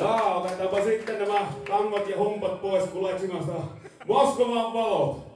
Jaa, otetaanpa sitten nämä tangot ja humpat pois Kuleksimasta. Moskovan valot.